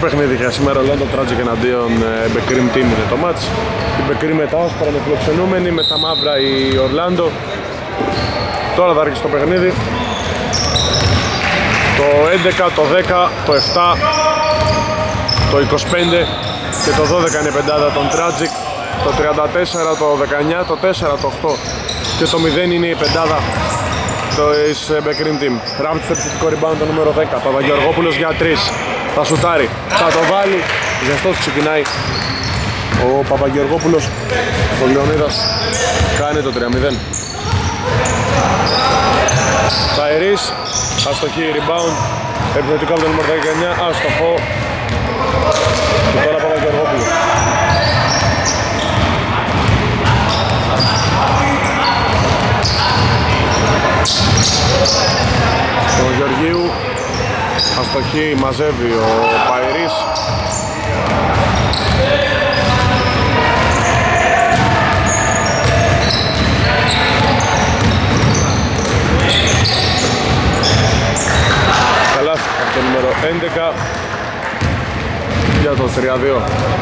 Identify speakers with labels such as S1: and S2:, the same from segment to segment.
S1: Πρώτο παιχνίδι για σήμερα Orlando Tragic εναντίον ε, Becrim Team είναι το μάτς. Η Becrim με τα άσπρα με φιλοξενούμενη, με τα μαύρα η Orlando. Τώρα θα άρχισε το παιχνίδι. Το 11, το 10, το 7, το 25 και το 12 είναι η πεντάδα των Tragic. Το 34, το 19, το 4, το 8 και το 0 είναι η πεντάδα το Becrim Team. Ράμπτ στο επιθετικό rebound το νούμερο 10, Παπαγεωργόπουλος για 3 θα σουτάρει, θα το βάλει. Ζεστός ξεκινάει ο Παπαγεωργόπουλος. Ο Λεωνίδας κάνει το 3-0 Φαερής αστοχή rebound. Επιθετικά από το νούμερο 19 αστοχό και τώρα Παπαγεωργόπουλος. Ο Γεωργίου Αστοχή μαζεύει ο Παϊρής. Καλά από το νούμερο 11 για το 3-2 3-2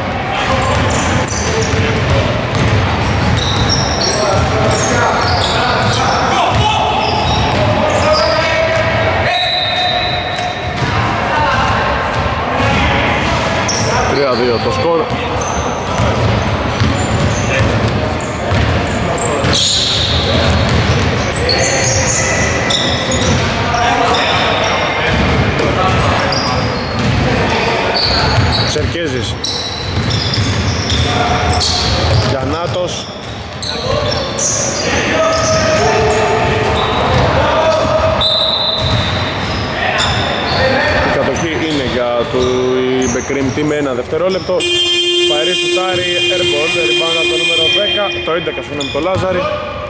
S1: το σκορ. Σερκέζης Γιαννάτος Η κατοχή είναι για του Μπεκρίμ με ένα δευτερόλεπτο. Παρή σουτάρι, airball, rebound από το νούμερο 10, το 11 συγγνώμη το Λάζαρη,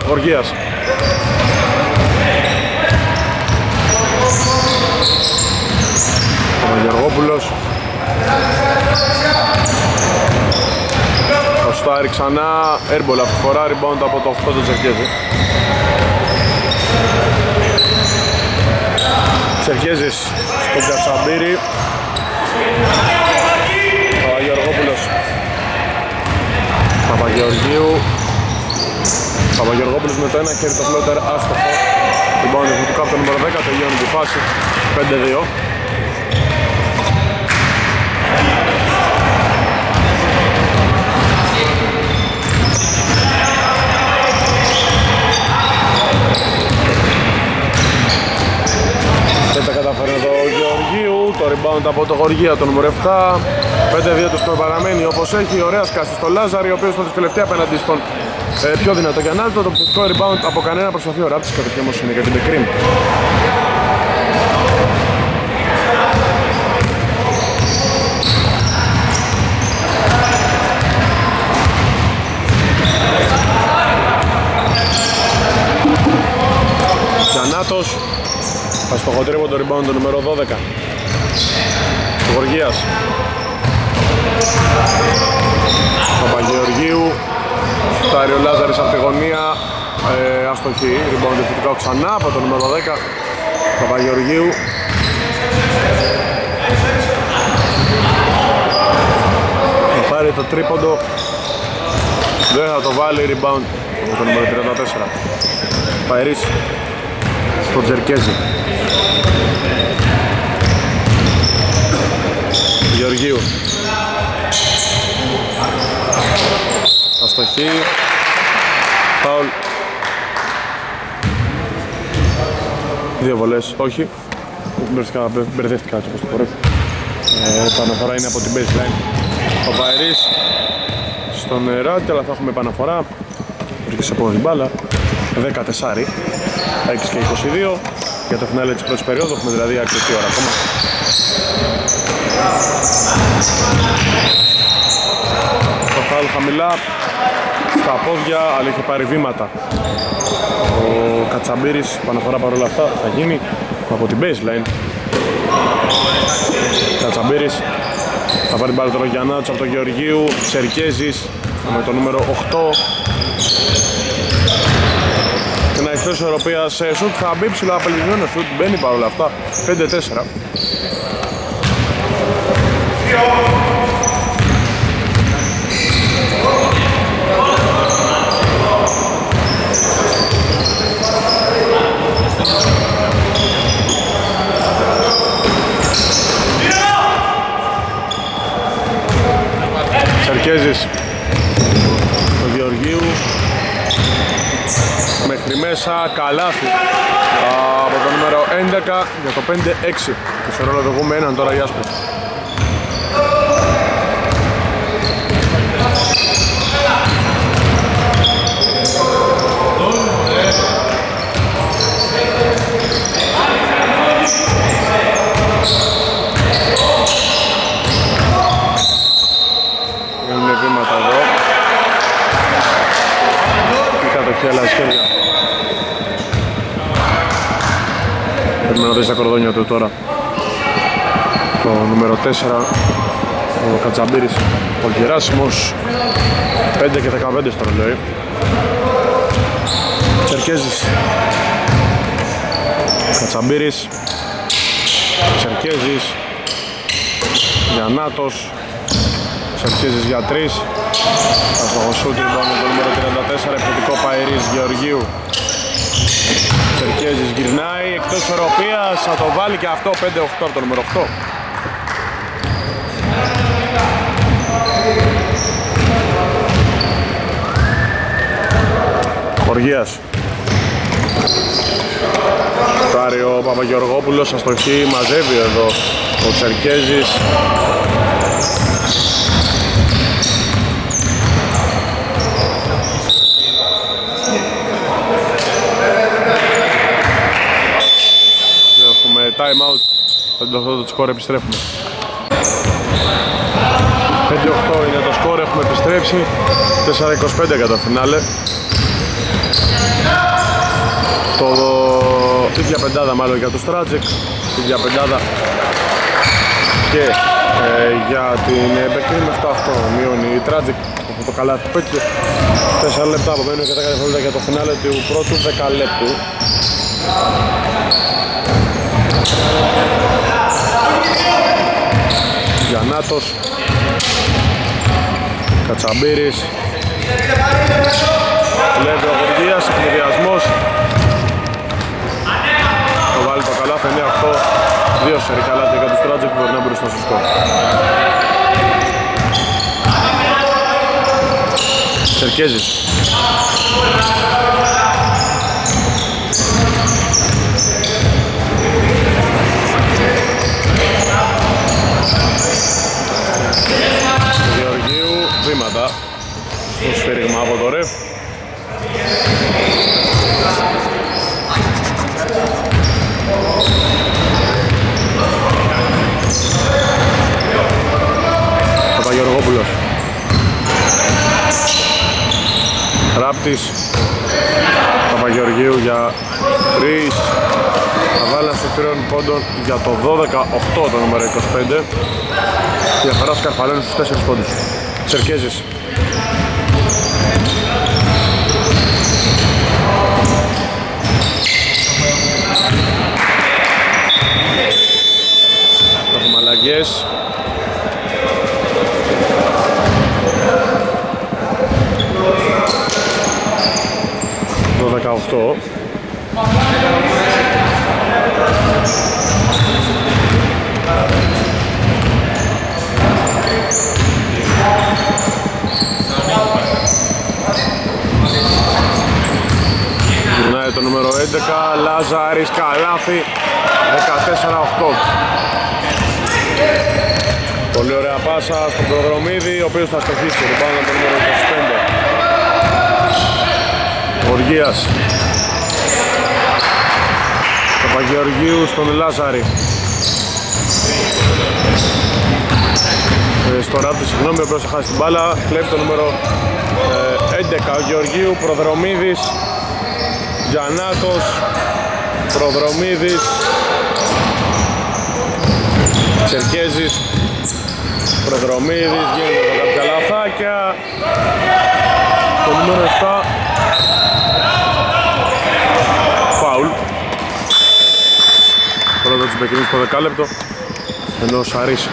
S1: Γοργίας. Ο Γεωργόπουλος. Ο Στάρι ξανά, airball αυτή τη φορά, rebound από το 8 το Τσερκέζη. Τσερκέζης στον Κατσαμπύρη, Παπαγεωργόπουλος. Παπαγεωργίου. Παπαγεωργόπουλος με το ένα χέρι το φλότερ άστοχο. Λοιπόν, το κάπου το νούμερο 10 τελειώνει τη φάση. 5-2 Δεν τα καταφέρει εδώ ο Γεωργίου, το rebound από το Γοργία το νούμερο 7 5-2 το σκορ παραμένει όπως έχει, ωραία σκάση στο Λάζαρη ο οποίος θα τελευταία απέναντι στον ε, πιο δυνατό Γιαννάλτο το επιθετικό rebound από κανένα προσπαθεί ο Ράπτης κατοχή όμως είναι για την Μπεκρίμ Γιαννάτος Αστοχοτρίπο το rebound το νούμερο 12 Γοργίας Παπαγεωργίου Φτάρει ο Λάζαρης από τη γωνία. Ε, Αστοχή, rebound επιθετικά ξανά από το νούμερο 10 Παπαγεωργίου. Θα πάρει το τρίποντο. Δεν θα το βάλει rebound. Από το νούμερο 34 Παερίς στο Τζερκέζι Γεωργίου. Αστοχή. Φάουλ. Δύο βολές, όχι. Μπερδεύτηκα έτσι όπως το πω ε, Επαναφορά είναι από την baseline. Ο Παερής Στον Ράτη αλλά θα έχουμε επαναφορά. Βρίσκεται από την μπάλα. 14 6 και 22 για το φινάλε της πρώτης περίοδου έχουμε δηλαδή αρκετή ώρα ακόμα το φάουλ χαμηλά στα πόδια αλλά είχε πάρει βήματα. Ο Κατσαμπύρης παναφορά παρόλα αυτά θα γίνει από την baseline. Κατσαμπύρης θα πάρει την τώρα Γιαννάτσο από τον Γεωργίου Σερκέζης με το νούμερο 8 ένα εκτός ισορροπίας σουτ θα μπει ψηλά απελπισμένος σουτ, μπαίνει παρόλα αυτά 5-4 Τσερκέζης του Γεωργίου. Μέχρι μέσα καλάθι από το νούμερο 11 για το 5-6 και σε ρόλο το έναν τώρα Γιάσπερ στα κορδόνια του τώρα. Το νούμερο 4 ο Κατσαμπύρης ο Γεράσιμος. 5 και 15 στο ρολόι. Τσερκέζης. Κατσαμπύρης Τσερκέζης. Γιαννάτος Τσερκέζης για 3 Αστοχοσούτ λοιπόν το νούμερο 34 επιθετικό Παερής Γεωργίου Τσερκέζης γυρνάει εκτός ισορροπίας, θα το βάλει και αυτό 5-8 από το νούμερο 8. Χοργίας. Πάρει ο Παπαγεωργόπουλος αστοχή, μαζεύει εδώ ο Τσερκέζης time out. το το σκορ επιστρέφουμε. 5-8 είναι το σκορ, έχουμε επιστρέψει. 4-25 για το φινάλε. Το ίδια πεντάδα μάλλον για το Στράτζικ, ίδια πεντάδα και ε, για την Μπεκρή με 7-8 μειώνει η Τράτζικ αυτό το καλά του πέτυχε 4 λεπτά απομένουν και 10 δευτερόλεπτα για το φινάλε του πρώτου 10 λεπτού Γιαννάτος. Κατσαμπύρης. Βλέπει ο Γοργίας, εκμηδιασμός Το βάλει το καλά, 9-8 Δύο σερι καλά για τους Τράτζικ που περνά μπροστά στο σκορ. Σερκέζης το σφύριγμα από το ρεφ. Παπαγεωργόπουλος. Ράπτης. Παπαγεωργίου για 3 Αβάλαση τριών πόντων για το 12-8 το νούμερο 25 Διαφορά σκαρφαλένει στους 4 πόντους. Τσερκέζης. Αλλαγές. Το 18 Γυρνάει το νούμερο 11, Λάζαρης Καλάθη 14-8 Πολύ ωραία πάσα στον Προδρομίδη, ο οποίος θα στοχίσει το πάνω το νούμερο 25. Οργίας. Παπαγεωργίου στον Λάζαρη. Ε, στο ράπτη, συγγνώμη, ο οποίος θα χάσει την μπάλα. Κλέβει το νούμερο 11. Ε, ο Γεωργίου, Προδρομίδης, Γιαννάκος, Προδρομίδης, Τσερκέζης, Προδρομίδης, γίνεται εδώ κάποια λαθάκια. Το νούμερο 7. Φάουλ. Πρώτο της Μπεκρίνης στο δεκάλεπτο. Ενώ ο Σαρής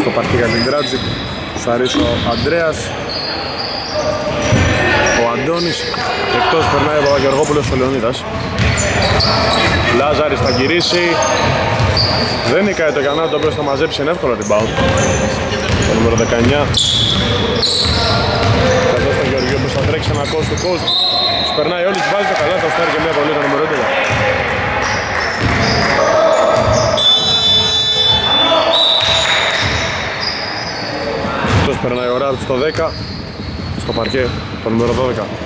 S1: στο παρκή για την Τράτζικ Σαρής ο Αντρέας ο Αντώνης εκτός περνάει ο Παπαγεωργόπουλος ο Λεωνίδας. Λάζαρης θα γυρίσει. Δεν νικάει το Γιαννά το οποίο θα μαζέψει ένα εύκολο rebound. Το νούμερο 19 καθώς το Γεωργίου που θα τρέξει ένα coast to coast περνάει όλοι, βάζει το καλά, θα φτάρει και μια πολύ το νούμερο 11 περνάει ο Ράλφ στο 10 στο παρκέ το νούμερο 12 Έμεσα τρίποντο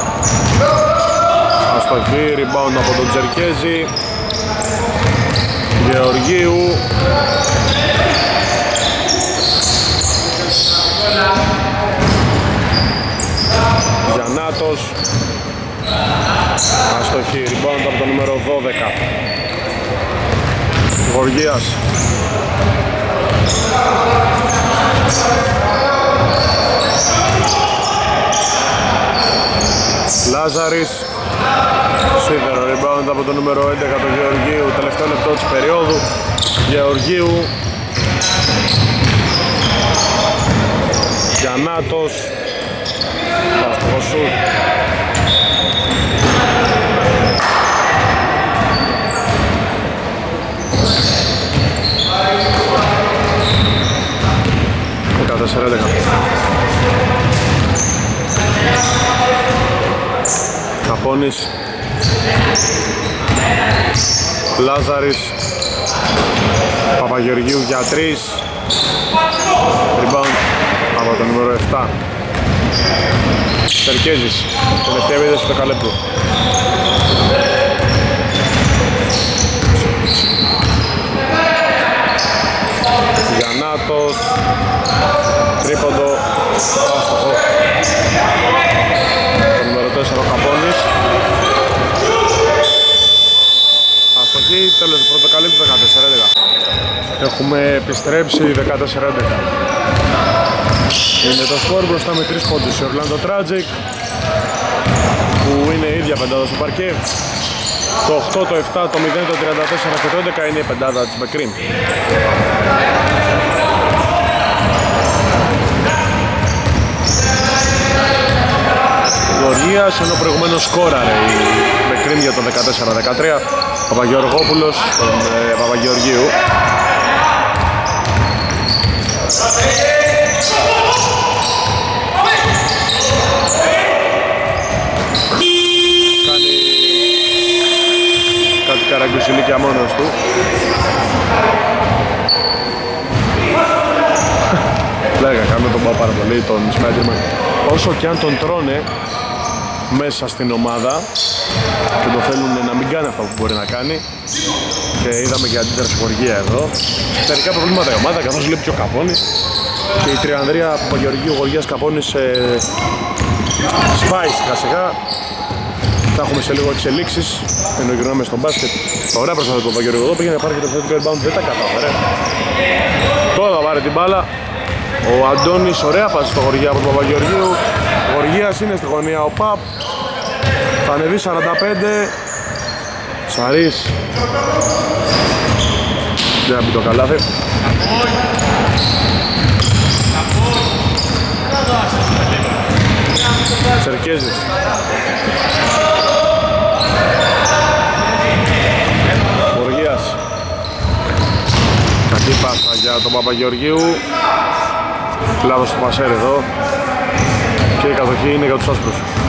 S1: Αστοχή, rebound από τον Τζερκέζη. Γεωργίου. Γιαννάτος. Αστοχή, rebound από το νούμερο 12 Γοργίας Λάζαρης Σύνδερο rebound από το νούμερο 11 του Γεωργίου, τελευταίο λεπτό της περίοδου. Γεωργίου. Γιαννάτος. Παστοχοσού Κατά 4 11 Παπώνης Λάζαρης. Παπαγεωργίου για 3 Rebound από το νούμερο 7 Σερκέζης. Τελευταία βίδα στο Καλέπρου επιστρέψει 14-11 Είναι το σκορ μπροστά με 3 πόντους. Η Orlando Tragic που είναι η ίδια πεντάδα στο παρκέ. Το 8, το 7, το 0, το 34 και το 11 είναι η πεντάδα της Μπεκρίν Γοργίας ενώ προηγουμένως σκόραρε η Μπεκρίν για το 14-13 Παπαγεωργόπουλος τον ε, Παπαγεωργίου Κάνει κάτι καραγκουσιλίκια μόνος του. Λέγα, κάνουμε τον πάω πάρα πολύ, τον Σμέντριμαν Όσο και αν τον τρώνε μέσα στην ομάδα και το θέλουν να μην κάνει αυτό που μπορεί να κάνει και είδαμε και αντίδραση χορηγία εδώ Τελικά προβλήματα η ομάδα καθώς λείπει και ο Καπώνης. Και η τριανδρία Παπαγεωργίου Γοργίας Καπώνης ε, σπάει σιγά σιγά θα έχουμε σε λίγο εξελίξεις. Ενώ γυρνάμε στο μπάσκετ. Ωραία προσπάθεια του Παπαγεωργίου εδώ πήγαινε να πάρει και το θετικό rebound. Δεν τα κατάφερε. Τώρα θα πάρει την μπάλα. Ο Αντώνης ωραία πάση στο Γοργία από τον Παπαγεωργίου. Γοργίας είναι στη γωνία. Ο Παπ θα ανεβεί 45 Σαρής. Δεν θα μπει το καλάθι. Τσερκέζης Γοργίας Κακή πάσα για τον Παπαγεωργίου. Λάθος του Μασέρ εδώ. Και η κατοχή είναι για τους άσπρους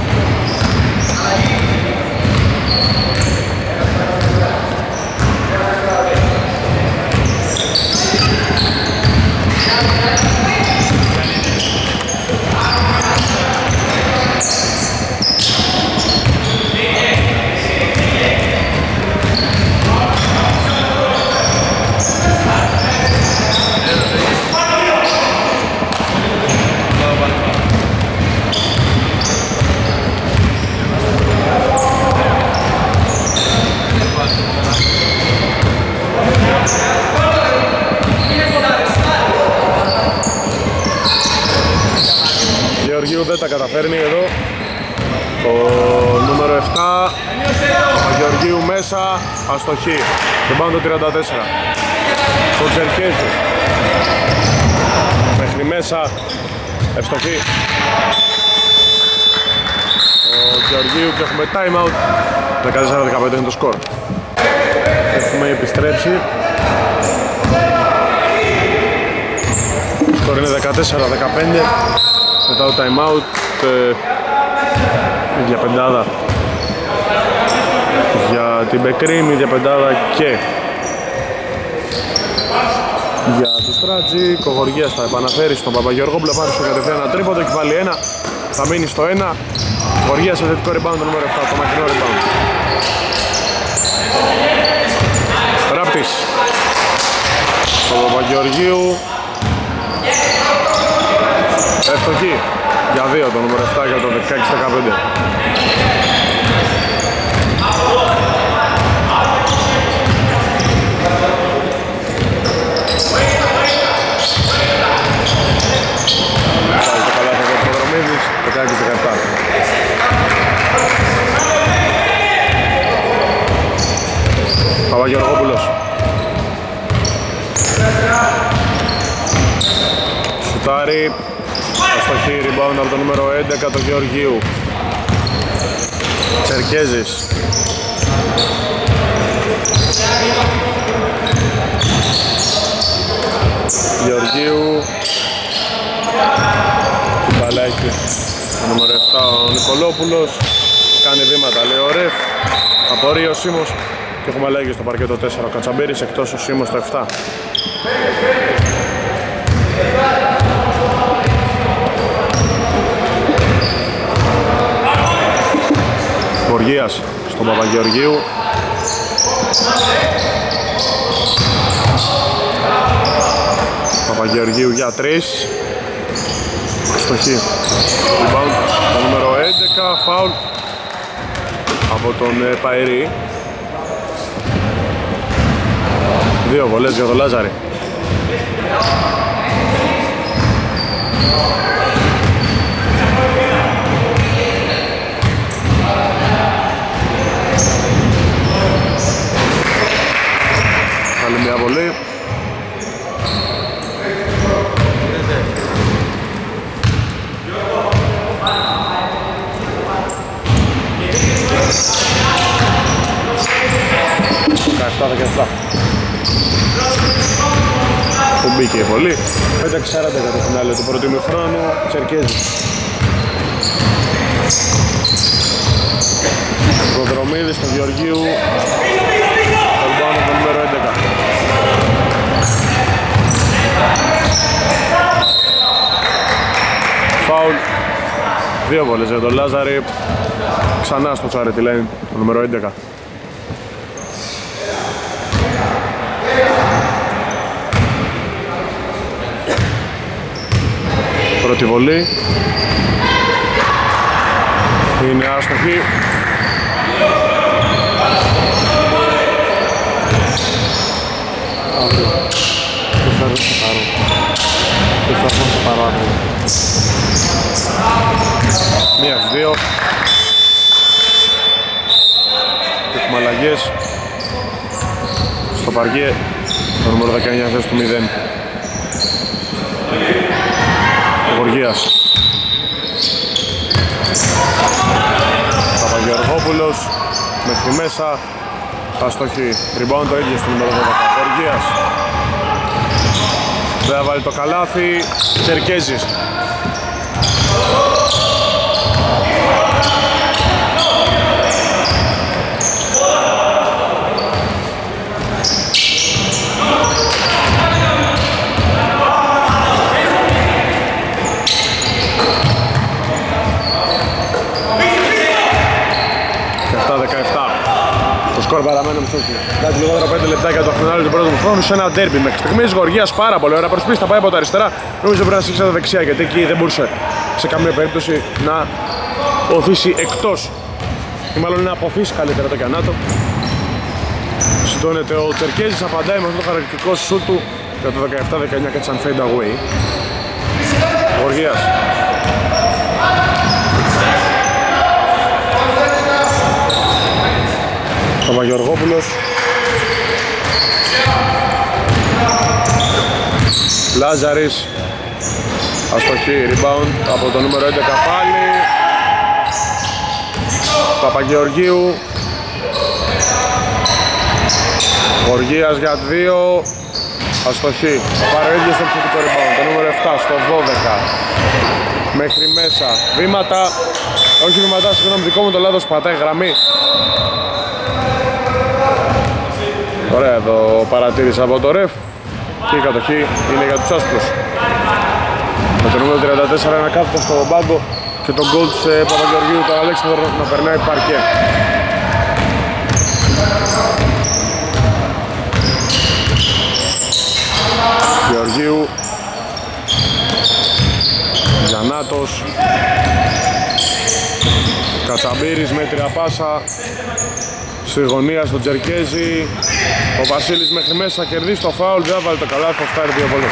S1: δεν τα καταφέρνει εδώ. Το νούμερο 7 Γεωργίου μέσα αστοχή. Πάνω το 34 το Τσερκέζη. Μέχρι μέσα ευστοχή. Ο Γεωργίου και έχουμε time out. 14-15 είναι το σκορ. Έχουμε επιστρέψει. Το σκορ είναι 14-15 μετά το time out ε, ίδια πεντάδα για την Μπεκρίμ, ίδια πεντάδα και για το Στράτζι. Κογοργίας θα επαναφέρει στον Παπαγιώργο Μπλεπάρη στο κατευθείαν ένα τρίποντο, έχει βάλει ένα, θα μείνει στο ένα. Κογοργίας σε θετικό rebound το νούμερο 7, το μακρινό rebound. Ράπτης στον Παπαγιοργίου. Εύστοχη. Για δύο το νούμερο 7 για το 16-15. Παπαγεωργόπουλος. Σουτάρι Αστοχή rebound από το νούμερο 11 το Γεωργίου. Τσερκέζης. Γεωργίου. Την μπαλά έχει το νούμερο 7 ο Νικολόπουλος. Κάνει βήματα λέει ο Ρεφ. Απορεί ο Σίμος. Και έχουμε αλλαγή στο παρκέτο 4 ο Κατσαμπύρης εκτός ο Σίμος το 7 Γοργίας στον Παπαγεωργίου. Παπαγεωργίου για 3 Στοχή. Rebound το νούμερο 11 Φάουλ από τον ε, Παερή Δύο βολές για τον Λάζαρη Άλλη μια βολή Καφτά, δεκαεφτά. Που μπήκε η βολή. 5-40 για το φινάλε του πρώτου ημιχρόνου. Τσερκέζης. Προδρομίδης του Γεωργίου. Τον το νούμερο 11. Φάουλ. Δύο βολές για τον Λάζαρη. Ξανά στο τσάρι τη λένε το νούμερο 11. Πρώτη βολή. Είναι άστοχη. Αύριο. Δεν θα έρθω θα πάρω. Δεν θα έρθω θα πάρω αύριο. Μία στις δύο. Έχουμε αλλαγές. Στο παρκέ. Το νούμερο 19 θέση του 0. Γοργίας. Παπαγεωργόπουλος μέχρι μέσα αστοχή. Rebound το ίδιο στο νούμερο 12. Γοργίας. Δεν θα βάλει το καλάθι. Τσερκέζης. Σκορ παραμένω μισό Κάτι λιγότερο 5 λεπτά για το φινάλι του πρώτου χρόνου σε ένα ντέρμπι μέχρι στιγμής. Γοργίας πάρα πολύ ωραία. Προσπίσει θα πάει από τα αριστερά. Νομίζω πρέπει να σήξει τα δεξιά γιατί εκεί δεν μπορούσε σε καμία περίπτωση να οθήσει εκτός ή μάλλον να αποφύσει καλύτερα το κανάτο. Συντώνεται ο Τσερκέζης, απαντάει με αυτό το χαρακτηριστικό σου του για το 17-19 και σαν fade away. Γοργίας Παπαγεωργόπουλος Λάζαρης. Αστοχή, rebound από το νούμερο 11 πάλι. Παπαγεωργίου. Γοργίας για δύο. Αστοχή, πάρε ο ίδιος το επιθετικό rebound. Το νούμερο 7 στο 12 Μέχρι μέσα, βήματα. Όχι βήματα, συγγνώμη δικό μου το λάθος πατάει γραμμή Ωραία εδώ παρατήρησα από το ρεφ. Και η κατοχή είναι για τους άσπρους. Με το νούμερο 34 ένα κάθετο στο μπάγκο και τον γκολ της ε, Παπαγεωργίου τον Αλέξανδρο να περνάει παρκέ. Γεωργίου. Γιαννάτος. Κατσαμπύρης με πάσα. Στη γωνία στον Τζερκέζη ο Βασίλης μέχρι μέσα κερδίσει το φάουλ δεν βάλει το καλά θα φτάρει δύο βολές.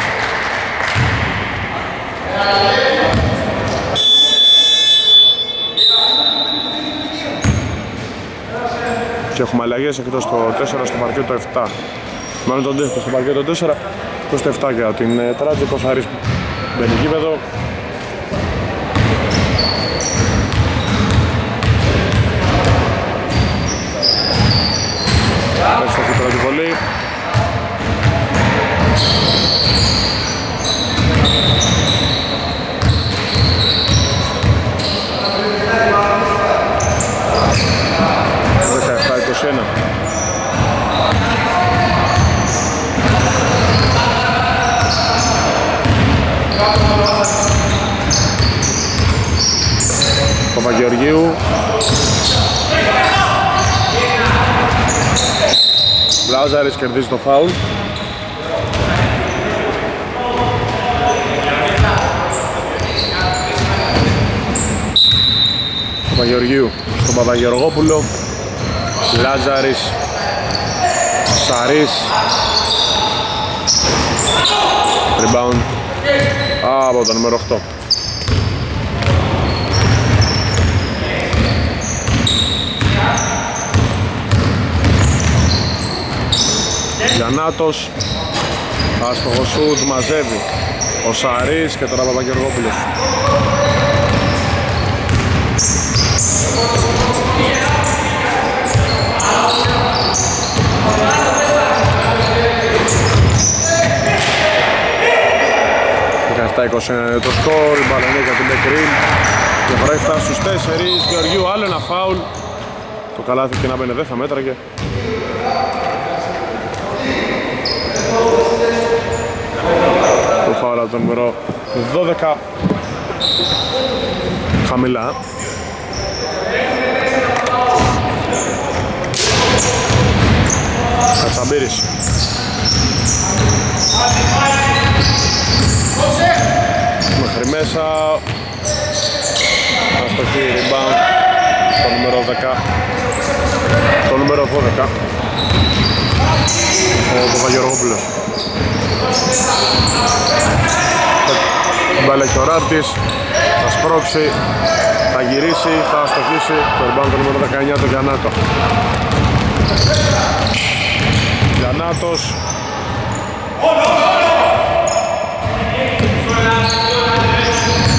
S1: Και έχουμε αλλαγές εκτός το 4 στο παρκέ το 7 μάλλον τον 2 στο παρκέ το 4 προς το 7 για την ε, Τράτζη Κοσαρίς μπαίνει γήπεδο Εύστοχη πρώτη βολή. Δεκαεφτά είκοσι ένα. Παπαγεωργίου Λάζαρης κερδίζει το φάουλ. Παπαγεωργίου στον Παπαγεωργόπουλο. Λάζαρης. Σαρής. Rebound από το νούμερο 8. Γιαννάτος. Άστοχο σούτ μαζεύει Ο Σαρής και τώρα Παπαγεωργόπουλος. Αυτά 21 το σκορ, η μπαλανή για την Μπεκρίν Διαφορά φτάσει στους 4, Γεωργίου άλλο ένα φάουλ. Το καλάθι και να μπαινε δεν θα μέτραγε το φάουλ από το νούμερο 12 χαμηλά. Κατσαμπύρης. Μέχρι μέσα. Αστοχή rebound. Το νούμερο 10 το νούμερο 12 ο Παπαγεωργόπουλος Μπάλα και ο Ράπτης θα σπρώξει θα γυρίσει, θα αστοχίσει το rebound το νούμερο 19 το Γιαννάτο. Γιαννάτος.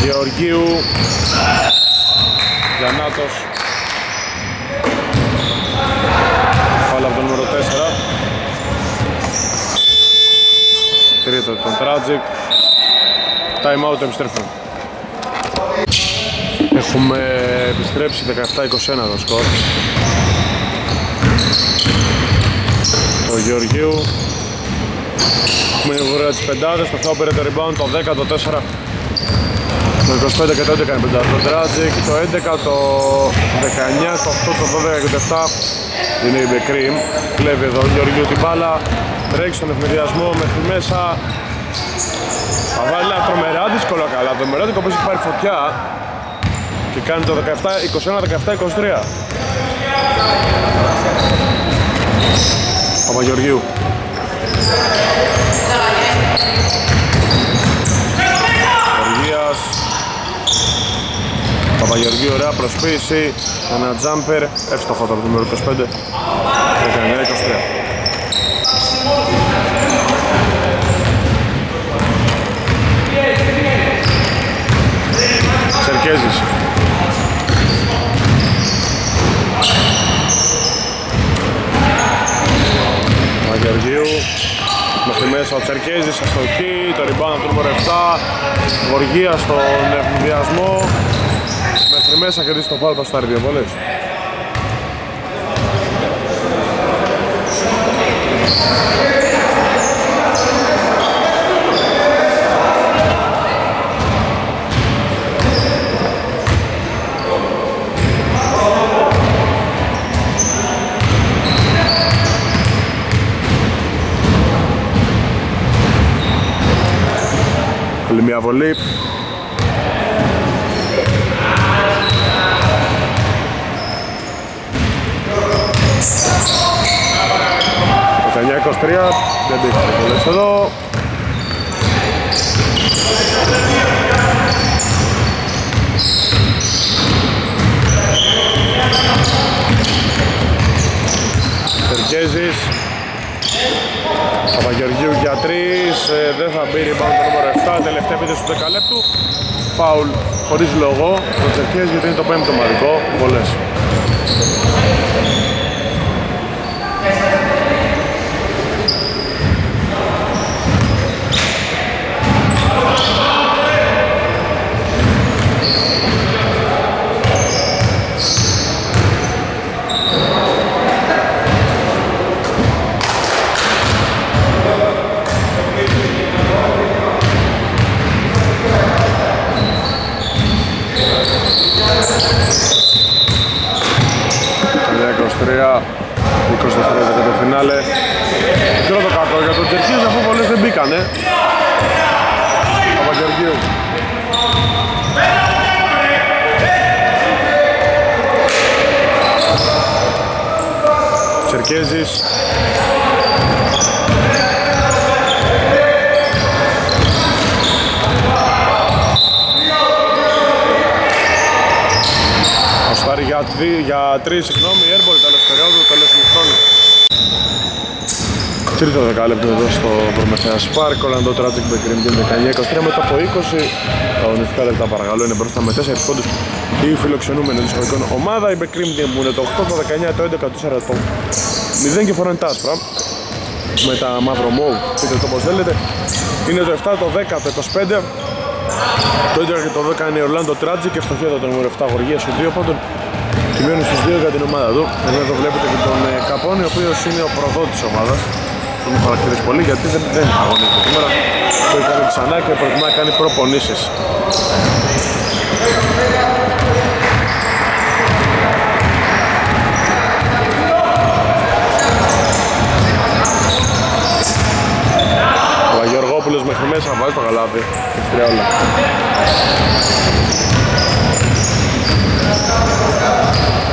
S1: Γεωργίου. Γιαννάτος. Φάλα από το νούμερο 4 Τρίτο τον Tragic Time out επιστρέφουμε Έχουμε επιστρέψει 17-21 το σκορ. Το Γεωργίου. Έχουμε γουρέα τις πεντάδες, το Θεό πήρε το rebound, το 10, το 4 το 25 και το 11 είναι πεντάδες, το Tragic, το 11, το 19, το 8, το 12 και το 7 είναι η Μπεκρίμ κλέβει εδώ ο Γεωργίου την μπάλα. Τρέχει στον ευνηδιασμό μέχρι μέσα. Θα βάλει ένα τρομερά δύσκολο καλά το μερόδικο όπως έχει πάρει φωτιά. Και κάνει το 17, 21-17-23 Παπαγεωργίου Παπαγεωργίου, ωραία προσποίηση. Ένα τζάμπερ, εύστοχο το νούμερο 25. 19-23. Σερκέζης Γεωργίου μέχρι μέσα ο Τσερκέζης αστοχή, το ριμπάνω του νούμερο 7 Γοργία στον ευνηδιασμό μέχρι μέσα και δει στο φάλ στα δύο βολές Άλλη μια βολή. Δεν δείχνει πολλές. Εδώ. Τερκέζης Παπαγεωργίου για 3, ε, δεν θα μπει rebound το νούμερο 7, τελευταία επίθεση του 10 λεπτού. Φάουλ χωρίς λόγο, το Τσερκές γιατί είναι το πέμπτο μαδικό, πολλές. μπήκανε. Παπαγεωργίου. Τσερκέζης. Αστάρι για, για τρεις, συγγνώμη, έρμπορ τέλος περίοδου, τέλος χρόνου. Τρίτο δεκάλεπτο εδώ στο Προμεθέα Σπάρκ, Orlando Tragic Backrim Game 19-23 μετά από 20 αγωνιστικά λεπτά παρακαλώ είναι μπροστά με 4 πόντους. Η φιλοξενούμενη της χωρικών ομάδα η Backrim Game που είναι το 8, το 19, το 11, το 4, το 0 και φοράνε τα άσπρα. Με τα μαύρο μόου, πείτε το πως θέλετε. Είναι το 7, το 10, το 25 το 11 και το 10 είναι η Orlando Tragic και φτωχέτα το νούμερο 7 Γοργία στους 2 πόντων. Και μειώνει στους 2 για την ομάδα του εδώ βλέπετε και τον ε, Καπώνη ο οποίος είναι ο προδότης της ομάδας τον χαρακτηρίζει πολύ γιατί δεν, δεν αγωνίζεται σήμερα. Το έκανε ξανά και προτιμά να κάνει προπονήσεις. Ο Γεωργόπουλος μέχρι μέσα βάζει το γαλάβι έχει όλα.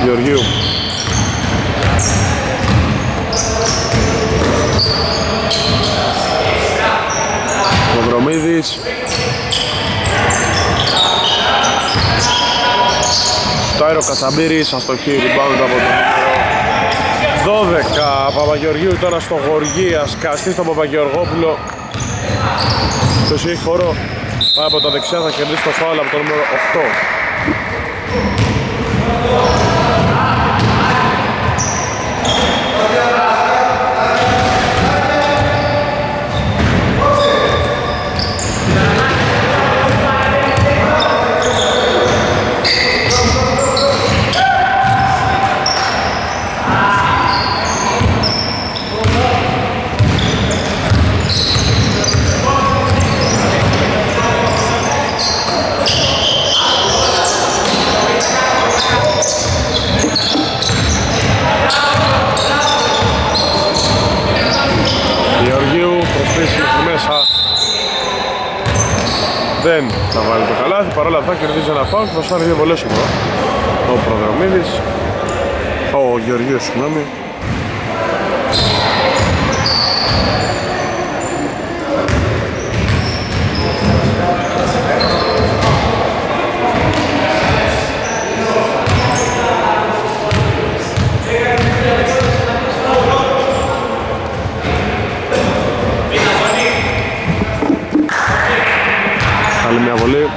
S1: Γεωργίου Κομίδης Το αέρο Κατσαμπύρης, αστοχή, rebound από τον 12 Παπαγεωργίου τώρα στο Γοργία, σκαστή στον Παπαγεωργόπουλο. Το έχει χώρο πάει από τα δεξιά θα κερδίσει το φάουλ από το νούμερο 8 δεν θα βάλει το καλάθι, παρόλα αυτά κερδίζει ένα φάουλ. Θα στάρει δύο βολές εδώ. Ο Προδρομίδης. Ο Γεωργίος συγγνώμη Άλλη μια βολή.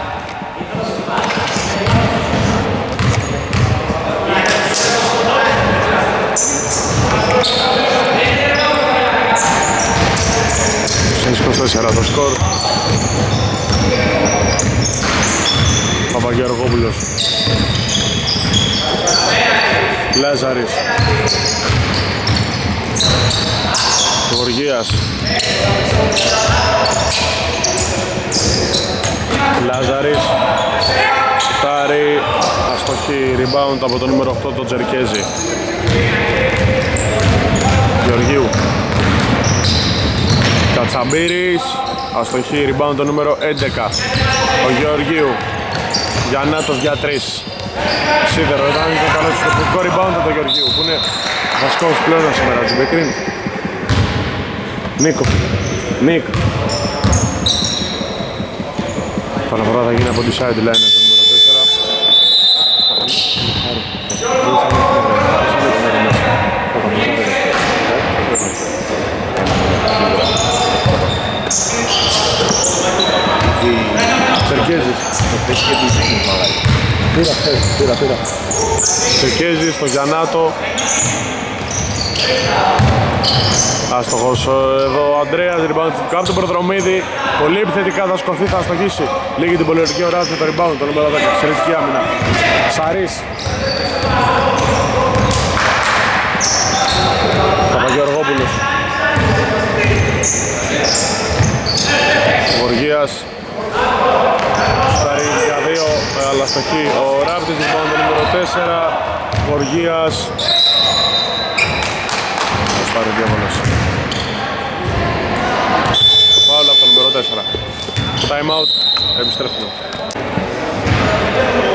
S1: Συν 24 το σκορ. Παπαγεωργόπουλος. Λάζαρης. Γοργίας. Λάζαρης. Τάρι. Αστοχή. Rebound από το νούμερο 8 το Τζερκέζι. Γεωργίου. Κατσαμπύρης. Αστοχή. Rebound το νούμερο 11. Ο Γεωργίου. Γιαννάτος για 3. Σίδερο, ήταν το καλό στο τεχνικό rebound του Γεωργίου που είναι βασικός πλέον σήμερα του Μπεκρίν. Νίκο. Νίκ. Παναφορά θα γίνει από τη sideline το νούμερο 4. Τσερκέζης. Πήρα, πήρα, πήρα. Τσερκέζης στο Γιαννάτο. Άστοχος ε, εδώ ο Αντρέας, rebound κάπου τον Προδρομίδη. Πολύ επιθετικά θα σκοθεί, θα αστοχίσει. Λίγη την πολιορκή ώρα με το rebound, το νούμερο 10, εξαιρετική άμυνα. Σαρής. Παπαγεωργόπουλος. Γοργίας. Σαρής για δύο, ε, αλλά στοχή. Ο Ράπτης, rebound το νούμερο 4. Γοργίας. Θα πάρει διάβολος. Φάουλ από το νούμερο 4. Time out, επιστρέφουμε.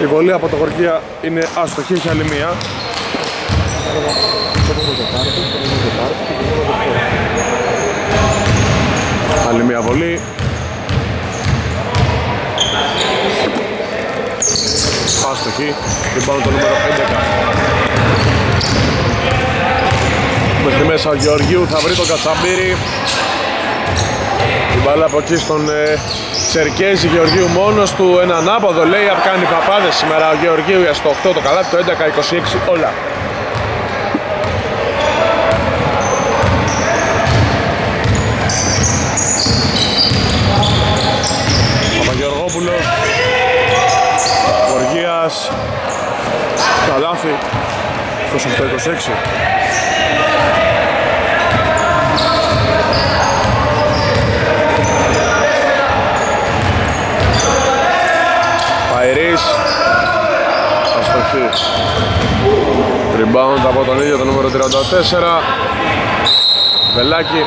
S1: Η βολή από το Γοργία είναι άστοχη, έχει άλλη μία. Άλλη μία βολή. Άστοχη. Την πάνω το νούμερο 11. Μέχρι μέσα ο Γεωργίου θα βρει τον Κατσαμπύρη. Την μπάλα από εκεί στον ε, Τσερκέζη Γεωργίου μόνος του. Ένα ανάποδο λέει κάνει παπάδες σήμερα ο Γεωργίου για στο 8 το καλάθι, το 11, 26 όλα. Παπαγεωργόπουλος Γεωργίας Καλάθι στο 8-26 Παϊρής Αστοχή. Rebound από τον ίδιο το νούμερο 34 Βελάκι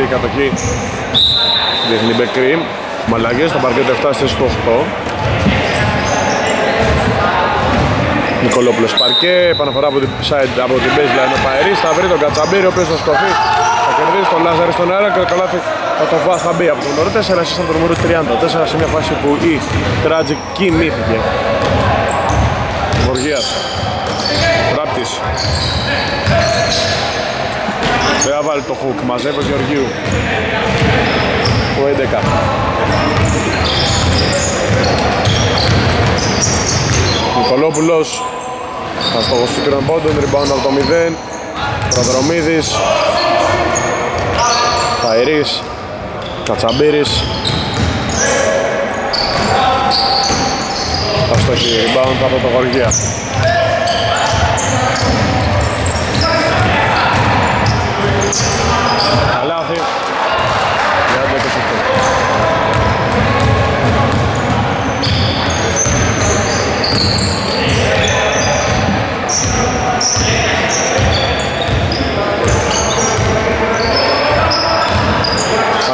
S1: Και η κατοχή. Δείχνει Μπεκρίμ Μαλαγές, το παρκέτο φτάσει στο 8 Νικολόπουλος παρκέ, επαναφορά από την side από την baseline. Ο Παερής, θα βρει τον Κατσαμπίρη, ο οποίος θα σκοφεί, θα κερδίσει τον Λάζαρη στον αέρα και το καλάθι θα το βά, θα μπει από το νούμερο 4, εσείς από το νούμερο 34 σε μια φάση που η Tragic κινήθηκε. Βοργίας, Ράπτης, δεν θα βάλει το hook, μαζεύει ο Γεωργίου, ο 11. Νικολόπουλος. Θα στο των πόντων, rebound από το 0 Προδρομίδης. Παερής Κατσαμπύρης. Θα στο έχει rebound από το Γοργία Καλάθι 30-28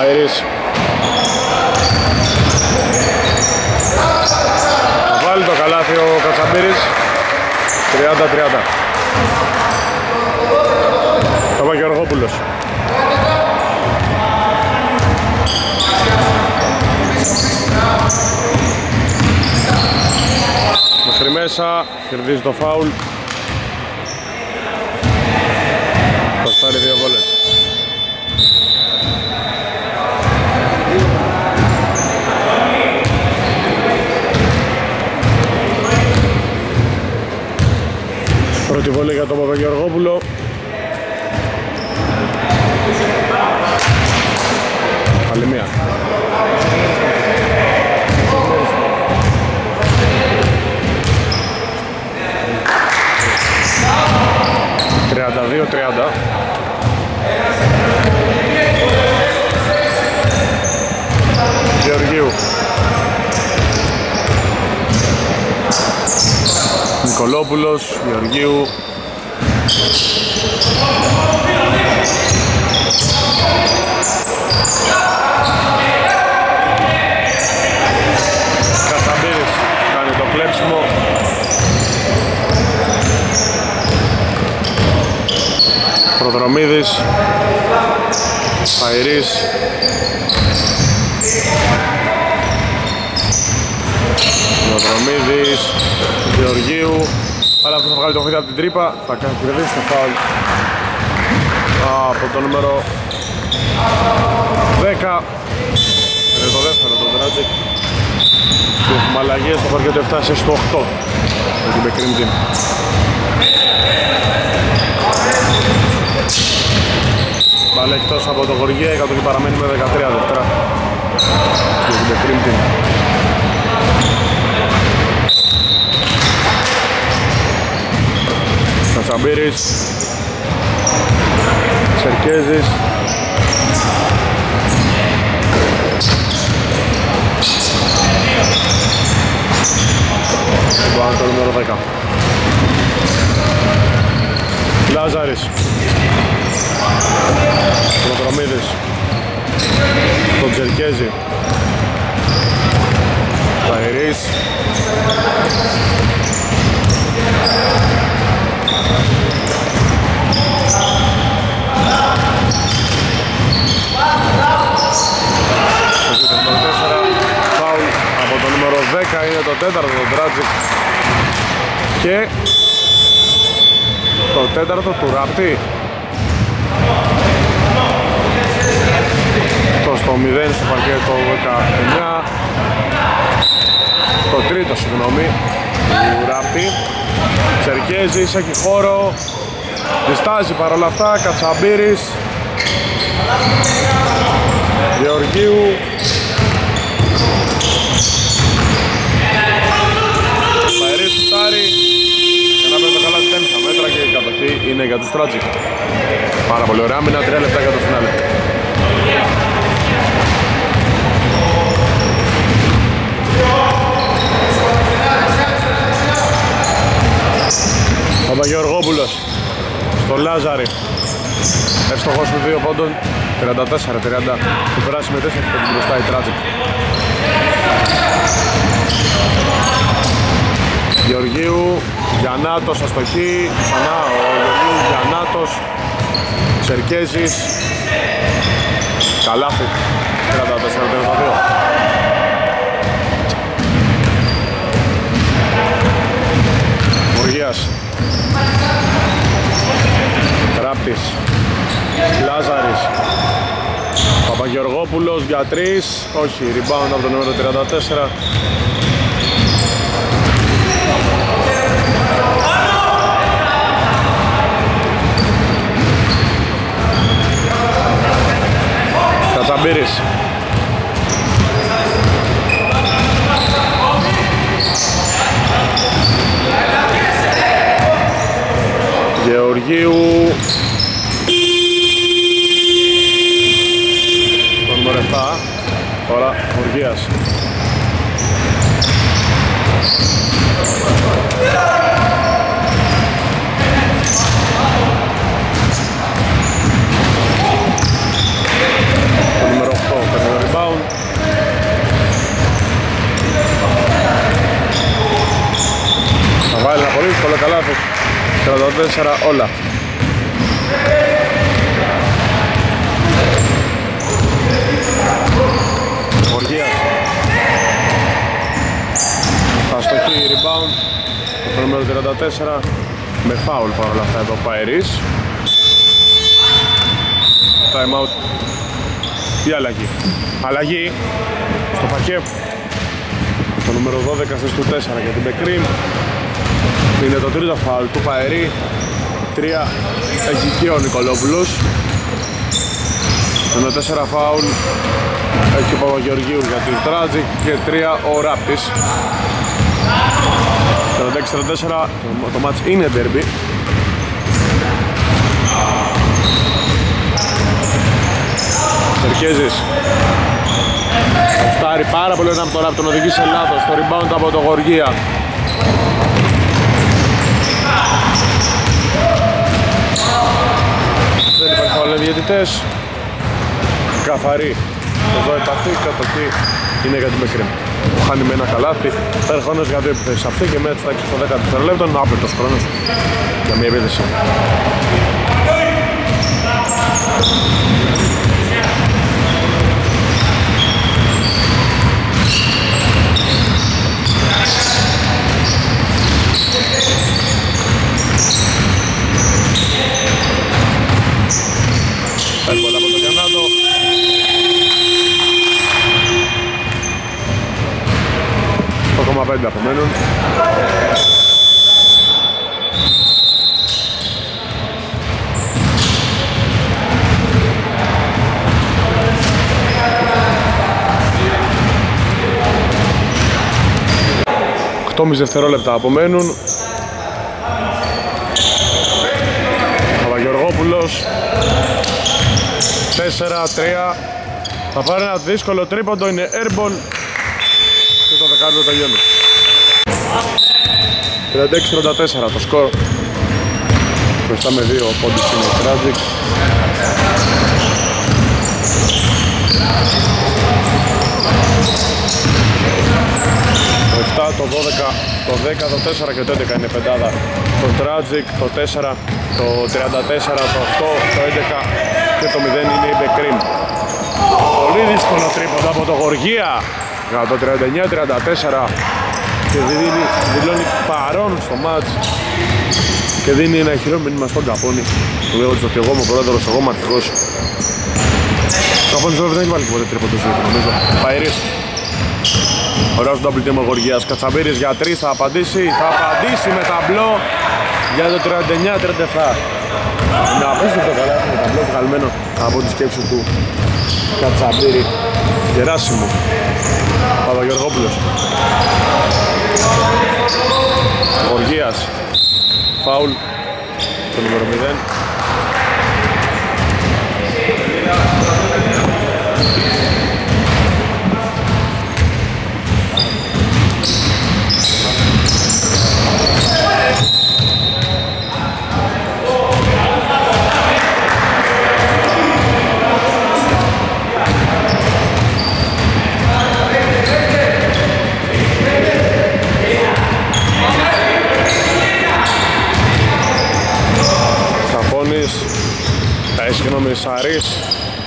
S1: Αέρης Θα βάλει το καλάθι ο Κατσαμπύρης 30-30 Παπαγεωργόπουλος. Μέχρι μέσα, κερδίζει το φάουλ Βόλε για τον Παπαγεωργόπουλο. Άλλη μία. Τριάντα δύο, τριάντα. Γεωργίου. Νικολόπουλος, Γεωργίου. Κατσαμπύρης κάνει το κλέψιμο. Προδρομίδης. Παϊρής. Προδρομίδης. Γεωργίου. Αλλά αυτός θα βγάλει το φίδι από την τρύπα. Θα κάνει κερδίσει το φάουλ. Από το νούμερο 10. Είναι το δεύτερο το Dragic. Και έχουμε αλλαγές στο παρκέτο 7 στο 8. Με την Becrim Team. Μπάλα εκτός από το Γοργία, και παραμένει με 13 δεύτερα. Για την Becrim Team. Τσαμπύρης Σερκέζης Πάμε το νούμερο 10 Λάζαρης. Προδρομίδης. Τον Τσερκέζη. Παϊρής Φάουλ από το νούμερο 10 είναι το τέταρτο το Dragic και το τέταρτο του Ραπτή το στο 0 στο παρκέτο 19 το τρίτο συγγνώμη του Ραπτή Τσερκέζης έχει χώρο. Διστάζει παρόλα αυτά, Κατσαμπύρης. Γεωργίου Παερής Σουτάρη Ένα πέντε καλά τένθα μέτρα και η κατοχή είναι για τους Τράτζικ. Πάρα πολύ ωραία, μήνα 3 λεπτά για το φινάλε. Παπαγεωργόπουλος στο Λάζαρη. Εύστοχος με 2 πόντων. 34-30 Του περάσει με 4 και την μπροστά η Τράτζικ Γεωργίου Γιαννάτος αστοχή Ξανά ο Γεωργίου Γιαννάτος Σερκέζης Καλάθι 34-32 Μουργίας Τράπτης. Λάζαρης. Παπαγεωργόπουλος για τρεις Όχι, rebound από το νούμερο 34 Κατσαμπύρης Γεωργίου. Το νούμερο 7 Τώρα Γεωργίας. Το νούμερο 8 παίρνει το rebound. Θα βάλει ένα πολύ δύσκολο καλάθι 44 όλα. Γοργίας. Αστοχή rebound. Το νούμερο 34 με φάουλ παρόλα αυτά εδώ Παερίς. Time out. Τι αλλαγή. Αλλαγή στο πακέ. Το νούμερο 12 στις του 4 για την Μπεκρίμ. Είναι το τρίτο φάουλ του Παερή τρία έχει και ο Νικολόπουλος. Ενώ τέσσερα φάουλ έχει ο Παπαγεωργίου για την Τράτζικ και τρία ο Ράπτης. 46-44 το, το μάτς είναι derby. Σερκέζης Φτάρει πάρα πολύ όταν τώρα τον οδηγεί σε λάθος το rebound από το Γοργία Δεν υπάρχει φάουλ διαιτητές. Καθαρή. Εδώ επαφή κατοχή είναι για την Μπεκρέμ χάνει με ένα καλάθι. Χρόνο για δύο επιθέσεις. Αυτή και μετά στα 10 δευτερολέπτων άπλετος χρόνος. Για μια επίθεση Εύκολα από το Κανάδο. Το 8,5 απομένουν. Οκτώμις δευτερόλεπτα απομένουν. Παπαγεωργόπουλος 4-3 θα πάρει ένα δύσκολο τρίποντο, είναι airball και το δεκάρτο τελειώνει 36-34 το σκορ. Μπροστά με δύο πόντους είναι η Tragic το 7, το 12, το 10, το 4 και το 11 είναι πεντάδα. Το Tragic, το 4, το 34, το 8, το 11 και το 0 είναι η Μπεκρίμ. Πολύ δύσκολο τρίποντα από το Γοργία για το 39-34 και δηλώνει, δηλώνει παρόν στο μάτς. Και δίνει ένα χειρό μήνυμα στον Καπόνι λέγοντας ότι εγώ είμαι ο πρόεδρος, εγώ είμαι αρχηγός Καπόνις βέβαια δεν έχει βάλει ποτέ τρίποντο ζωή νομίζω. Παερίς Ωραίος double team ο Γοργίας Κατσαμπύρης για 3 θα απαντήσει θα απαντήσει με ταμπλό. Για το 39-37 να απίστευτο καλά έχουμε ταμπλό βγαλμένο από τη σκέψη του Κατσαμπύρη Γεράσιμο. Παπαγεωργόπουλος. Γοργίας Φάουλ. Το νούμερο 0 συγγνώμη, Σαρής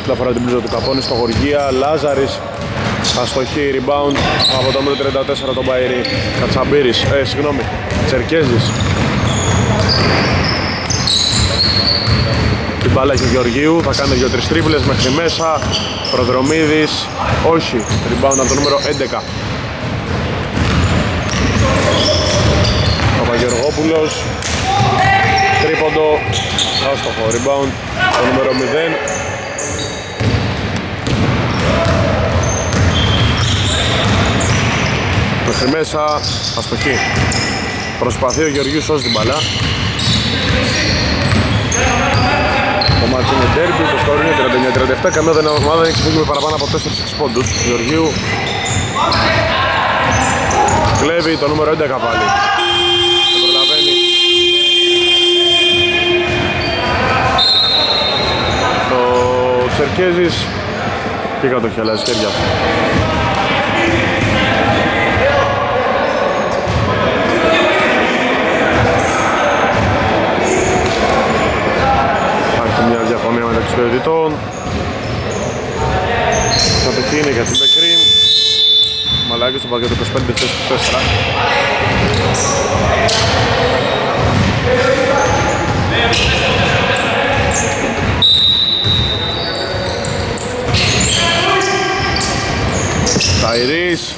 S1: δεν αφορά την πλούζα του Καπώνη στο Γοργία, Λάζαρης αστοχή, rebound. Από το νούμερο 34 τον Μπαϊρή. Κατσαμπύρης, ε, συγγνώμη, Τσερκέζης. Την μπάλα έχει ο Γεωργίου, θα κάνει δύο-τρεις τρίπλες μέχρι μέσα. Προδρομίδης, όχι, rebound από το νούμερο 11 Παπαγεωργόπουλος Τρίποντο, άστοχο, rebound το νούμερο 0 Μέχρι μέσα, αστοχή. Προσπαθεί ο Γεωργίου σώζει την μπαλά. Το μάτι είναι derby, το σκορ είναι 39-37 Καμία δεν ομάδα έχει ξεφύγει με παραπάνω από 4-6 πόντους. Γεωργίου. Κλέβει το νούμερο 11 πάλι Τσερκέζης και κατοχή αλλάζει χέρια. Υπάρχει μια διαφωνία μεταξύ των ειδητών. Κατοχή είναι για την Μπεκρίμ. Μαλάκης στο πακέτο 25-4. Ταϊρής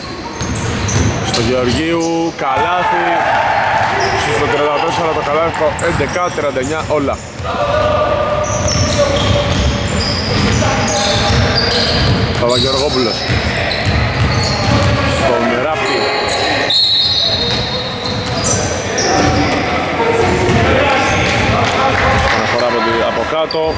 S1: στο Γεωργίου, καλάθι στο 34 το καλάθι στο 11-39 όλα. Παπαγεωργόπουλος. Στον Ράπτη Αναφορά από, από κάτω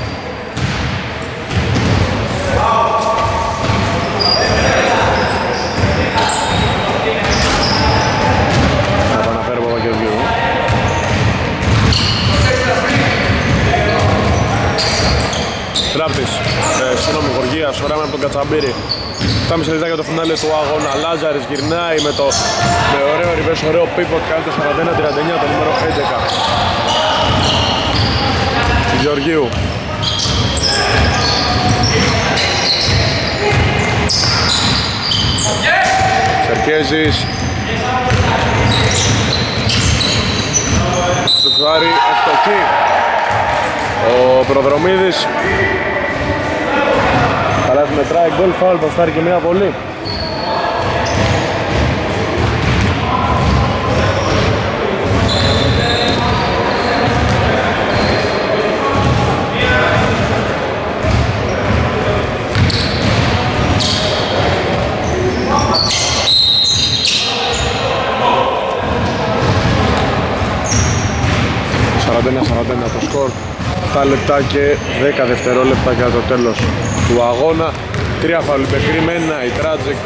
S1: Θα επαναφέρω από Παπαγεωργίου Ράπτης, ε, συγγνώμη, Γοργίας, ωραία από τον Κατσαμπύρη 7,5 λεπτά για το φινάλε του αγώνα. Λάζαρης γυρνάει με το με ωραίο reverse, ωραίο pivot, κάνει το 41-39, το νούμερο 11. Γεωργίου. Σερκέζης. Στουκάρι, ευστοχή. Ο Προδρομίδης Καλά μετράει γκολ φάουλ, θα και μια βολή. το σκορ 7 λεπτά και 10 δευτερόλεπτα για το τέλος του αγώνα. Τρία φάουλ Μπεκρίμ, ένα η Τράτζικ.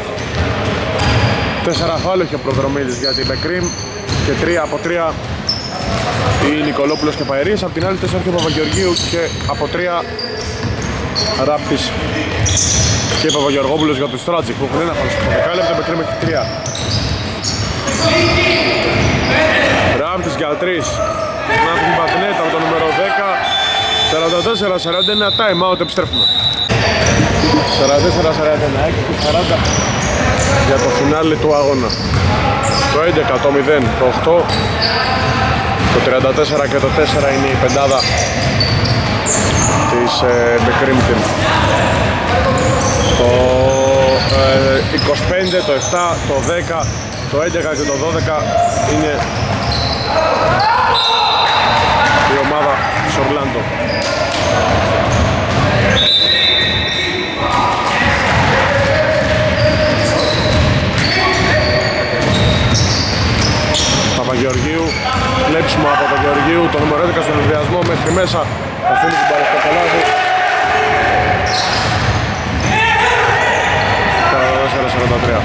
S1: Τέσσερα φάουλ έχει ο Προδρομίδης για την Μπεκρίμ και τρία από τρία η Νικολόπουλος και Παερής. Απ' την άλλη τέσσερα και ο Παπαγεωργίου και από τρία Ράπτης και Παπαγεωργόπουλος για τους Τράτζικ που έχουν ένα φάουλ στο δεκάλεπτο, Μπεκρίμ έχει τρία. Ράπτης για τρεις. Να την Πατνέτα με το νούμερο 10. 44-41 time out επιστρέφουμε. 44-41, 6 40 για το φινάλι του αγώνα. Το 11, το 0, το 8, το 34 και το 4 είναι η πεντάδα της ε, Το ε, 25, το 7, το 10, το 11 και το 12 είναι η ομάδα Σορλάντο. Παπαγεωργίου, κλέψιμο από τον Γεωργίου, το νούμερο 11 στον ενδιασμό μέχρι μέσα, αφήνει την παρέχει το καλάθι. 44-43.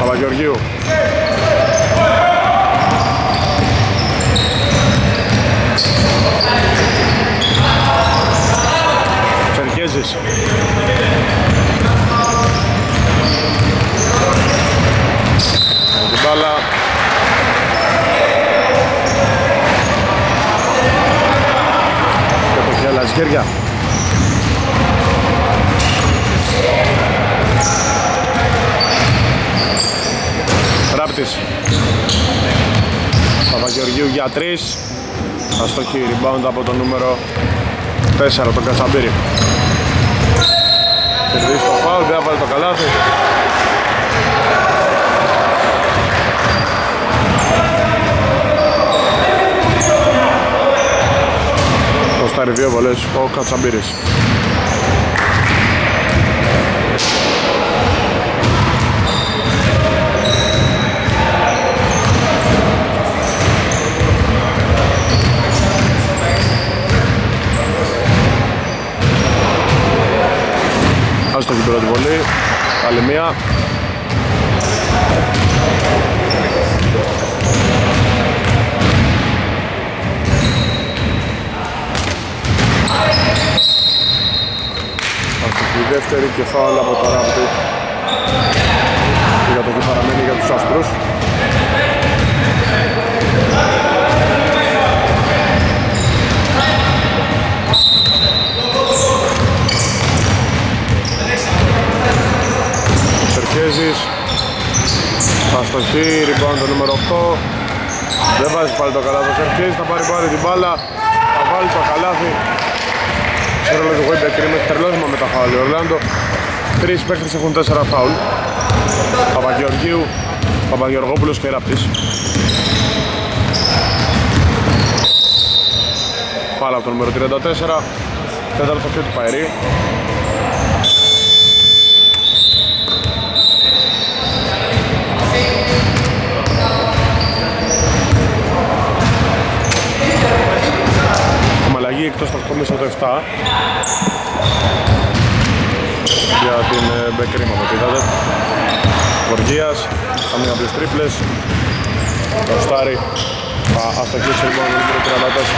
S1: Παπαγεωργίου. Τσερκέζης την μπάλα. Και το χέλας χέρια. Ράπτης. Παπαγεωργίου για τρεις. Αστοχή rebound από το νούμερο 4 τον Κατσαμπύρη Κερδίσει το φάουλ, δεν βάλει το καλάθι. Κοστάρει δύο βολές. Ο Κατσαμπύρης Άστοχη πρώτη βολή. Άλλη μία. Αστοχή δεύτερη και φάουλ από το ράμπτη. Για το τι παραμένει για τους άστρους. Σερκέζης Αστοχή, rebound το νούμερο 8 Δεν βάζει πάλι το καλάθι ο Σερκέζης, θα πάρει πάλι την μπάλα. Θα βάλει το καλάθι. Ξέρω ότι εγώ είμαι κρίμα, τρελόθυμα με τα φάουλ. Ορλάντο Τρεις παίχτες έχουν τέσσερα φάουλ. Παπαγεωργίου, Παπαγεωργόπουλος και Ραπτής φάλα από το νούμερο 34. Τέταρτο και του Παερή. Αλλαγή εκτός το 8 μέσα το 7 για την ε, Μπεκρίμα που είδατε Γοργίας, θα μείνει από τις τρίπλες. Το Στάρι αυτοκλήσει λοιπόν το νούμερο 34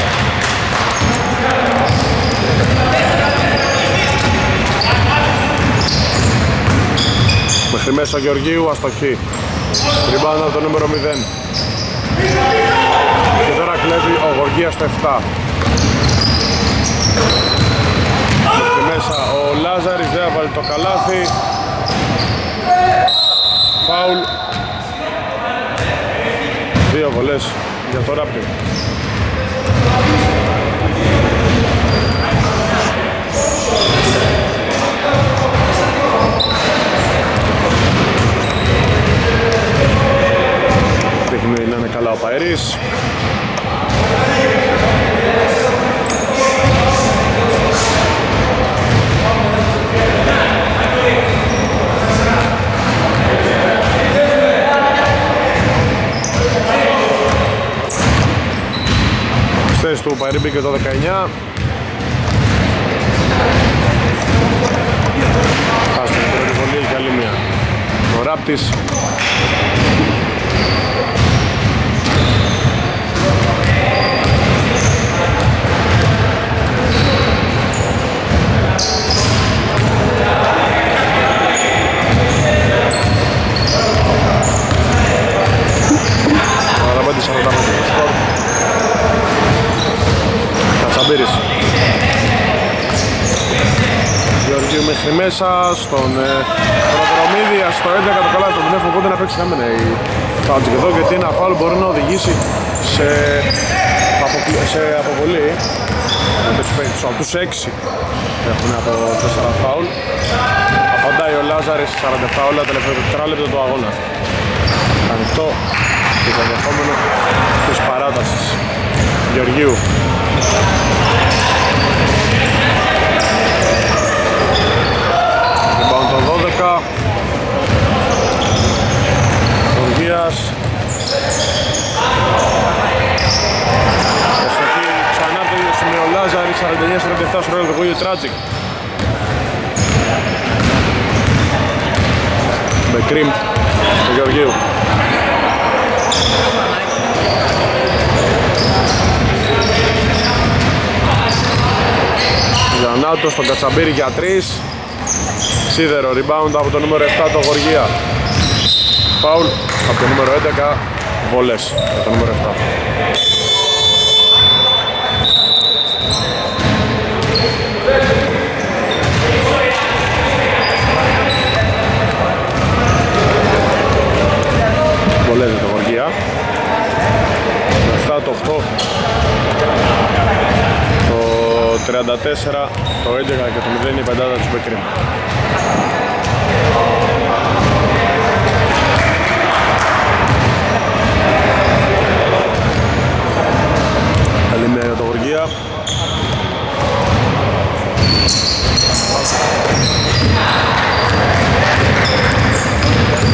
S1: Μέχρι μέσα Γεωργίου, αστοχή. Ριμπάνα το νούμερο 0 Και τώρα κλέβει ο Γοργίας στο 7 Μέχρι μέσα ο Λάζαρης δεν έβαλε το καλάθι Φάουλ Δύο βολές για το Ράπτιν. Δείχνει να είναι καλά ο Παερής. Θέση του Παερή μπήκε το 19 Άστον την πρώτη βολή έχει άλλη μία. Ο Ράπτης Σαμπύρης Γεωργίου μέχρι μέσα στον ε, Προδρομίδη στο 11 το καλά του δεν φοβούνται να παίξει κάμενα η Φάουτζικ εδώ γιατί ένα φάουλ μπορεί να οδηγήσει σε, σε αποβολή. Από τους 6 έχουν από 4 φάουλ. Απαντάει ο Λάζαρης 47 όλα τελευταίο τετράλεπτο του αγώνα. Ανοιχτό και το ενδεχόμενο της παράτασης. Γεωργίου Rebound το 12 Γεωργίας. Αστοχή ξανά το ίδιο σημείο. Λάζαρη 49-47 στο ρόλο του Γούγιο Τράτζικ. Μπεκρίμ του Γεωργίου Ζανάτος στον Κατσαμπύρη για 3 Σίδερο, rebound από το νούμερο 7 το Γοργία. Φάουλ από το νούμερο 11 Βολές από το νούμερο 7 Βολές για το Γοργία. 7 το 8 34, το 11 και το 0 η πεντάδα του Μπεκρίμ. Καλή μία για το Γοργία.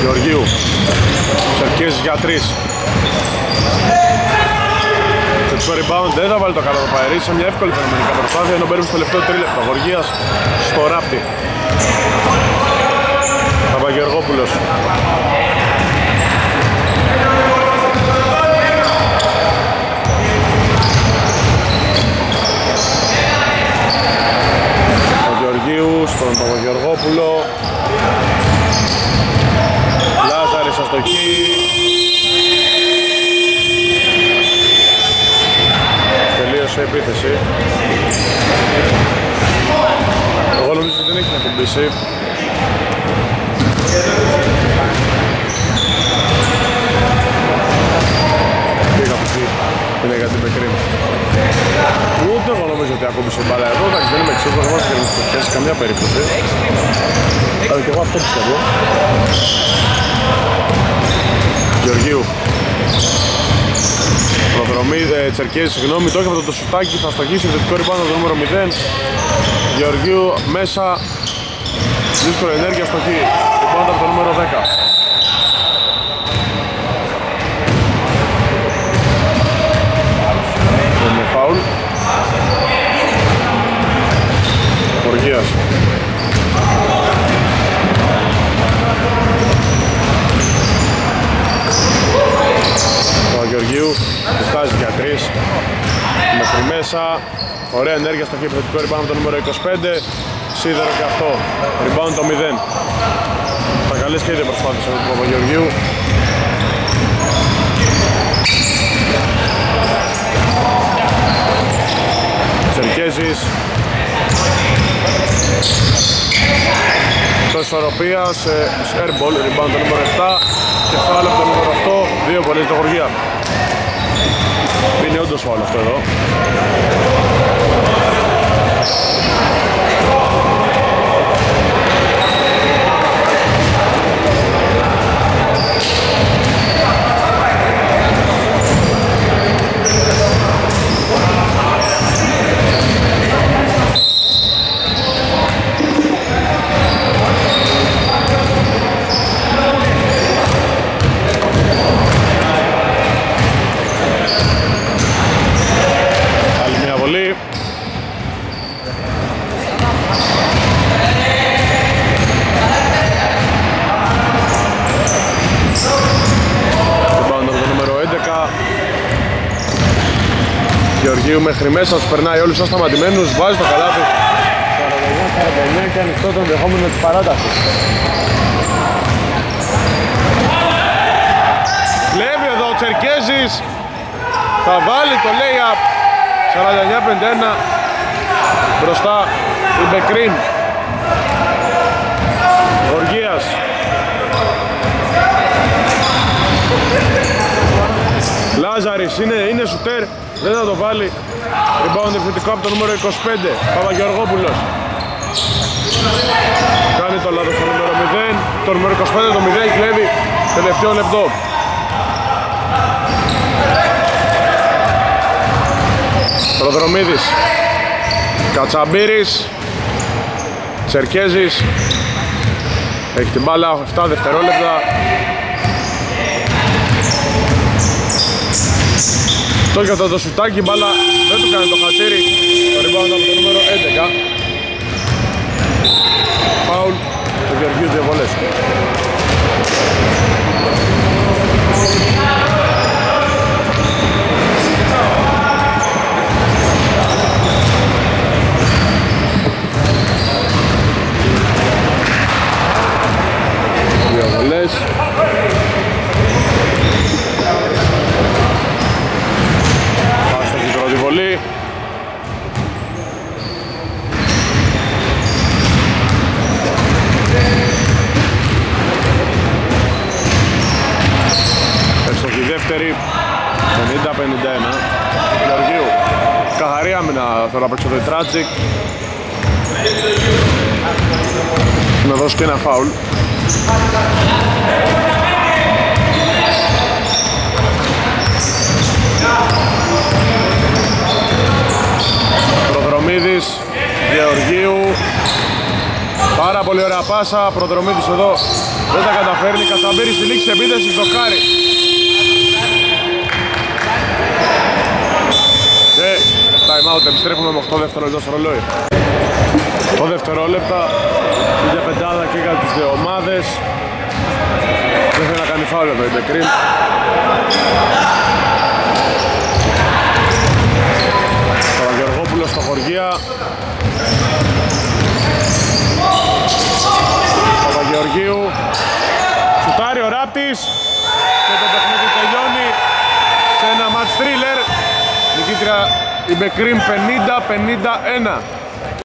S1: Γεωργίου. Σερκίζης για τρεις στο rebound. Δεν θα βάλει το καλό το Παερή σε μια εύκολη φαινομενικά προσπάθεια. Ενώ μπαίνουμε στο τελευταίο τρίλεπτο Γοργίας στο ράπτη. Παπαγεωργόπουλος. Ο Γεωργίου στον Παπαγεωργόπουλο. Λάζαρης αστοχή σε επίθεση. Εγώ νομίζω ότι δεν έχει να κουμπίσει. Πήγα από εκεί, είναι για την Πεκρίν. Ούτε εγώ νομίζω ότι ακούμπησε η μπάλα εδώ, εντάξει δεν είμαι εξήγητος, δεν μας πιάσει καμία περίπτωση. Αλλά και εγώ αυτό πιστεύω. Γεωργίου. Προδρομή, ε, Τσερκέζη, συγγνώμη, το έχει αυτό το σουτάκι, θα στοχίσει θετικό ριμπάνω το νούμερο 0. Γεωργίου μέσα, δύσκολη ενέργεια στοχή, ριμπάνω από το νούμερο 10. Είναι φάουλ. Γεωργίας. Γεωργίου που φτάζει για τρεις. Μέχρι μέσα. Ωραία ενέργεια στο επιθετικό rebound το νούμερο 25 σίδερο και αυτό. Rebound το 0 τα καλές και ίδια προσπάθησε του Παπαγεωργίου. Τσερκέζης. Τος ισορροπίας σε airball, rebound το νούμερο 7 και φάουλ από το νούμερο 8, δύο βολές το χωργία. Είναι όντως φάουλ αυτό εδώ. Γεωργίου μέχρι μέσα, τους περνάει όλους ως σταματημένους, βάζει το καλάθι 49-49 και ανοιχτό το ενδεχόμενο της παράτασης. Κλέβει εδώ ο Τσερκέζης, θα βάλει το lay-up 49-51 μπροστά η Μπεκρίν. Γοργίας. Λάζαρης είναι, είναι σουτέρ, δεν θα το βάλει. Rebound επιθετικό από το νούμερο 25, Παπαγεωργόπουλος. Κάνει το λάθος το νούμερο 0, το νούμερο 25 το 0 κλέβει τελευταίο λεπτό. Προδρομίδης, Κατσαμπύρης, Τσερκέζης, έχει την μπάλα 7 δευτερόλεπτα, Το είχε αυτό το σουτάκι, μπάλα δεν του κάνει το χατήρι. Το rebound από το νούμερο 11. Φάουλ του Γεωργίου δύο βολές. Δύο βολές. Δεύτερη 50-51 Γεωργίου καθαρή άμυνα τώρα παίξω το Tragic να δώσει και ένα φάουλ. Προδρομίδης Γεωργίου. Πάρα πολύ ωραία πάσα, Προδρομίδης εδώ δεν τα καταφέρνει, Κατσαμπύρης στη λήξη επίθεσης, δοκάρι out, επιστρέφουμε με 8 δευτερόλεπτα στο ρολόι. 8 δευτερόλεπτα, για πεντάδα και για τις δύο ομάδες. Δεν θέλει να κάνει φάουλ εδώ η Μπεκρίν. Παπαγεωργόπουλος στο χωργία. Παπαγεωργίου. Σουτάρει ο Ράπτης. Και το παιχνίδι τελειώνει σε ένα match thriller. Νικήτρια η Μπεκρίμ 50-51